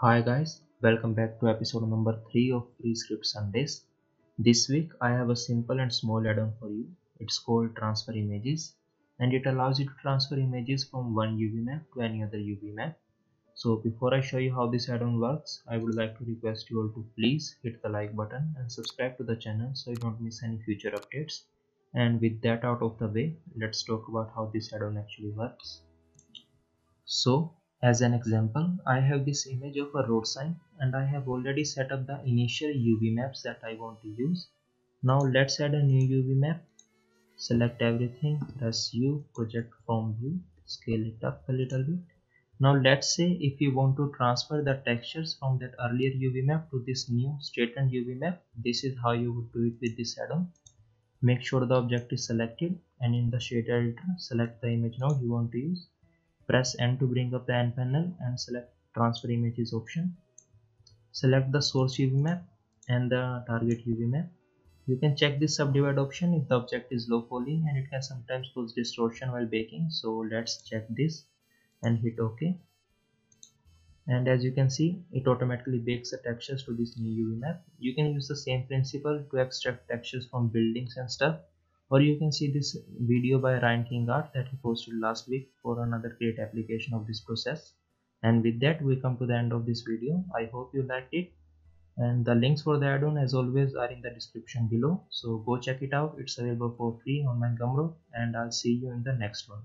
Hi guys, welcome back to episode number 3 of Free Script Sundays. This week I have a simple and small add-on for you. It's called Transfer Images and it allows you to transfer images from one UV map to any other UV map. So before I show you how this add-on works, I would like to request you all to please hit the like button and subscribe to the channel so you don't miss any future updates. And with that out of the way, let's talk about how this add-on actually works. So as an example, I have this image of a road sign and I have already set up the initial UV maps that I want to use. Now let's add a new UV map. Select everything, press U, project from view, scale it up a little bit. Now let's say if you want to transfer the textures from that earlier UV map to this new straightened UV map, this is how you would do it with this add-on. Make sure the object is selected and in the shader editor, select the image node you want to use Press N to bring up the N panel and select transfer images option. Select the source UV map and the target UV map. You can check this subdivide option if the object is low poly and it can sometimes cause distortion while baking. So let's check this and hit OK. And as you can see, it automatically bakes the textures to this new UV map. You can use the same principle to extract textures from buildings and stuff or you can see this video by Ryan King Art that he posted last week for another great application of this process. And with that we come to the end of this video. I hope you liked it. And the links for the add-on as always are in the description below. So go check it out. It's available for free on my Gumroad. And I'll see you in the next one